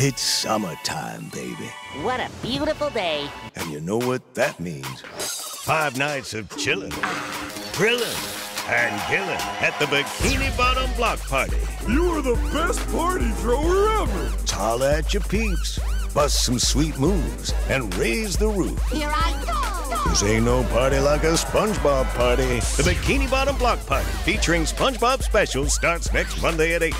It's summertime, baby. What a beautiful day. And you know what that means. Five nights of chilling, grillin', and killing at the Bikini Bottom Block Party. You are the best party thrower ever. Holla at your peeps, bust some sweet moves, and raise the roof. Here I go. This ain't no party like a SpongeBob party. The Bikini Bottom Block Party, featuring SpongeBob specials, starts next Monday at 8.